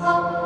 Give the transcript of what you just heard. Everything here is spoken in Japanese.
Oh.